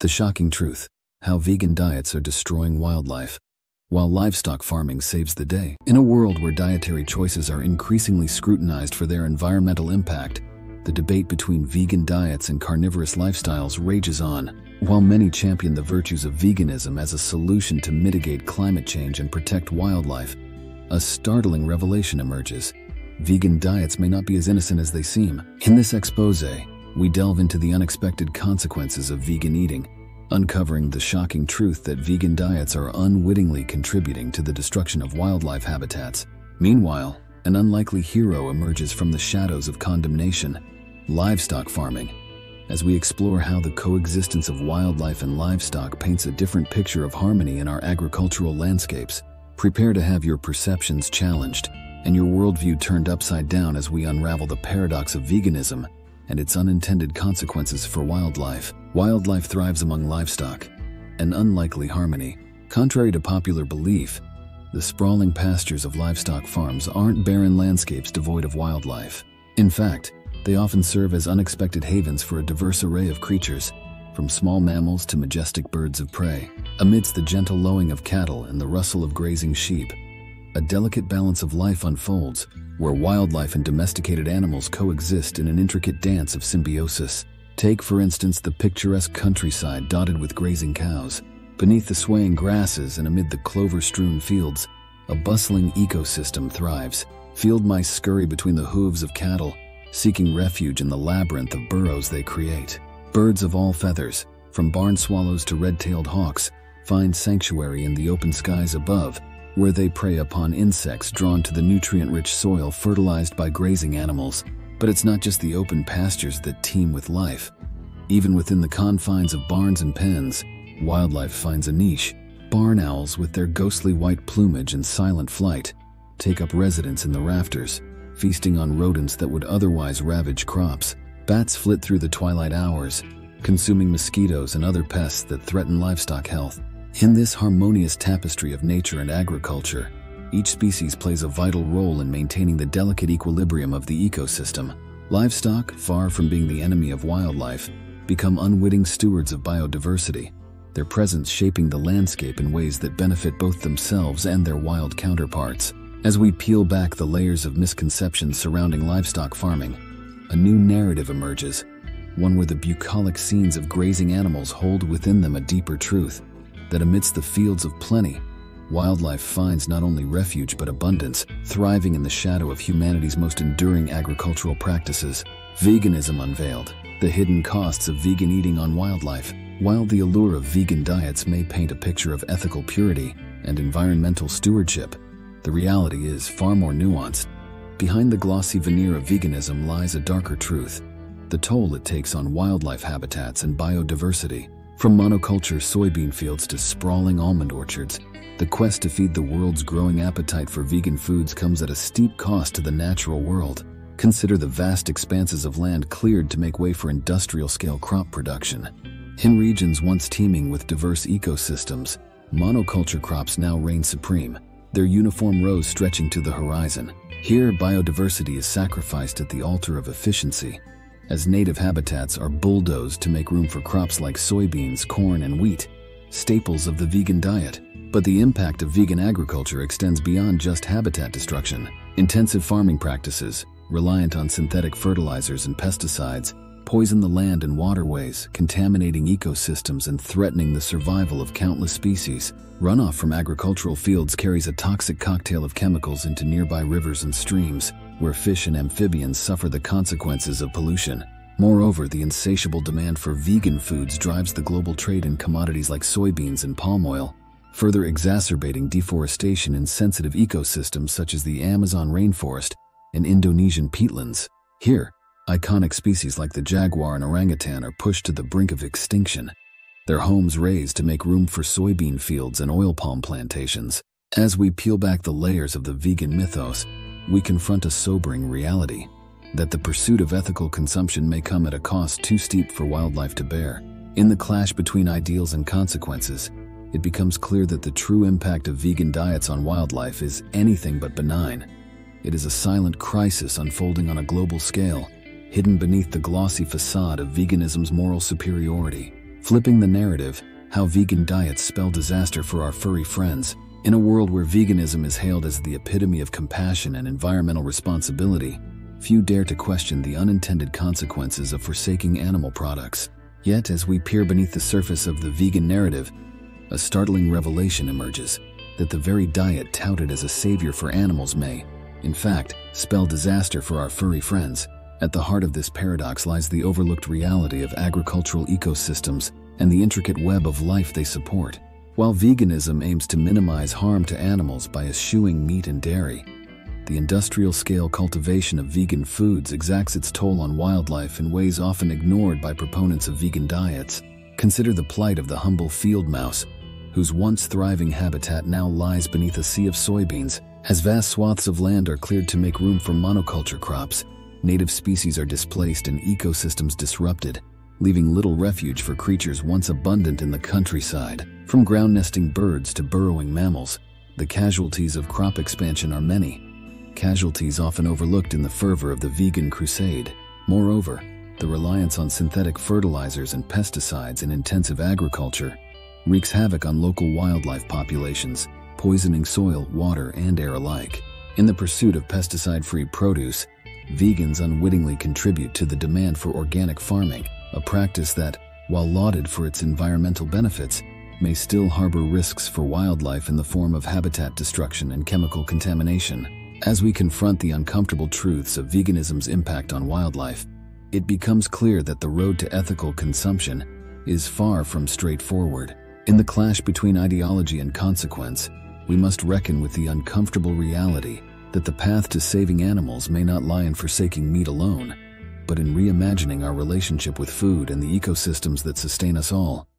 The shocking truth how vegan diets are destroying wildlife, while livestock farming saves the day. In a world where dietary choices are increasingly scrutinized for their environmental impact, the debate between vegan diets and carnivorous lifestyles rages on. While many champion the virtues of veganism as a solution to mitigate climate change and protect wildlife, a startling revelation emerges. Vegan diets may not be as innocent as they seem. In this expose, we delve into the unexpected consequences of vegan eating, uncovering the shocking truth that vegan diets are unwittingly contributing to the destruction of wildlife habitats. Meanwhile, an unlikely hero emerges from the shadows of condemnation livestock farming. As we explore how the coexistence of wildlife and livestock paints a different picture of harmony in our agricultural landscapes, prepare to have your perceptions challenged and your worldview turned upside down as we unravel the paradox of veganism and its unintended consequences for wildlife. Wildlife thrives among livestock, an unlikely harmony. Contrary to popular belief, the sprawling pastures of livestock farms aren't barren landscapes devoid of wildlife. In fact, they often serve as unexpected havens for a diverse array of creatures, from small mammals to majestic birds of prey. Amidst the gentle lowing of cattle and the rustle of grazing sheep, a delicate balance of life unfolds, where wildlife and domesticated animals coexist in an intricate dance of symbiosis. Take, for instance, the picturesque countryside dotted with grazing cows. Beneath the swaying grasses and amid the clover strewn fields, a bustling ecosystem thrives. Field mice scurry between the hooves of cattle, seeking refuge in the labyrinth of burrows they create. Birds of all feathers, from barn swallows to red-tailed hawks, find sanctuary in the open skies above, where they prey upon insects drawn to the nutrient-rich soil fertilized by grazing animals. But it's not just the open pastures that teem with life. Even within the confines of barns and pens, wildlife finds a niche. Barn owls, with their ghostly white plumage and silent flight, take up residence in the rafters, feasting on rodents that would otherwise ravage crops. Bats flit through the twilight hours, consuming mosquitoes and other pests that threaten livestock health. In this harmonious tapestry of nature and agriculture, each species plays a vital role in maintaining the delicate equilibrium of the ecosystem. Livestock, far from being the enemy of wildlife, become unwitting stewards of biodiversity, their presence shaping the landscape in ways that benefit both themselves and their wild counterparts. As we peel back the layers of misconceptions surrounding livestock farming, a new narrative emerges, one where the bucolic scenes of grazing animals hold within them a deeper truth that amidst the fields of plenty, wildlife finds not only refuge but abundance, thriving in the shadow of humanity's most enduring agricultural practices. Veganism unveiled, the hidden costs of vegan eating on wildlife. While the allure of vegan diets may paint a picture of ethical purity and environmental stewardship, the reality is far more nuanced. Behind the glossy veneer of veganism lies a darker truth the toll it takes on wildlife habitats and biodiversity. From monoculture soybean fields to sprawling almond orchards, the quest to feed the world's growing appetite for vegan foods comes at a steep cost to the natural world. Consider the vast expanses of land cleared to make way for industrial scale crop production. In regions once teeming with diverse ecosystems, monoculture crops now reign supreme their uniform rows stretching to the horizon. Here, biodiversity is sacrificed at the altar of efficiency, as native habitats are bulldozed to make room for crops like soybeans, corn, and wheat, staples of the vegan diet. But the impact of vegan agriculture extends beyond just habitat destruction. Intensive farming practices, reliant on synthetic fertilizers and pesticides, poison the land and waterways, contaminating ecosystems and threatening the survival of countless species. Runoff from agricultural fields carries a toxic cocktail of chemicals into nearby rivers and streams, where fish and amphibians suffer the consequences of pollution. Moreover, the insatiable demand for vegan foods drives the global trade in commodities like soybeans and palm oil, further exacerbating deforestation in sensitive ecosystems such as the Amazon rainforest and Indonesian peatlands. Here, Iconic species like the jaguar and orangutan are pushed to the brink of extinction, their homes razed to make room for soybean fields and oil palm plantations. As we peel back the layers of the vegan mythos, we confront a sobering reality that the pursuit of ethical consumption may come at a cost too steep for wildlife to bear. In the clash between ideals and consequences, it becomes clear that the true impact of vegan diets on wildlife is anything but benign. It is a silent crisis unfolding on a global scale hidden beneath the glossy facade of veganism's moral superiority. Flipping the narrative, how vegan diets spell disaster for our furry friends. In a world where veganism is hailed as the epitome of compassion and environmental responsibility, few dare to question the unintended consequences of forsaking animal products. Yet, as we peer beneath the surface of the vegan narrative, a startling revelation emerges that the very diet touted as a savior for animals may, in fact, spell disaster for our furry friends. At the heart of this paradox lies the overlooked reality of agricultural ecosystems and the intricate web of life they support. While veganism aims to minimize harm to animals by eschewing meat and dairy, the industrial scale cultivation of vegan foods exacts its toll on wildlife in ways often ignored by proponents of vegan diets. Consider the plight of the humble field mouse, whose once thriving habitat now lies beneath a sea of soybeans. As vast swaths of land are cleared to make room for monoculture crops, native species are displaced and ecosystems disrupted, leaving little refuge for creatures once abundant in the countryside. From ground nesting birds to burrowing mammals, the casualties of crop expansion are many casualties often overlooked in the fervor of the vegan crusade. Moreover, the reliance on synthetic fertilizers and pesticides in intensive agriculture wreaks havoc on local wildlife populations, poisoning soil, water, and air alike. In the pursuit of pesticide-free produce, vegans unwittingly contribute to the demand for organic farming, a practice that, while lauded for its environmental benefits, may still harbor risks for wildlife in the form of habitat destruction and chemical contamination. As we confront the uncomfortable truths of veganism's impact on wildlife, it becomes clear that the road to ethical consumption is far from straightforward. In the clash between ideology and consequence, we must reckon with the uncomfortable reality that the path to saving animals may not lie in forsaking meat alone, but in reimagining our relationship with food and the ecosystems that sustain us all.